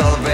all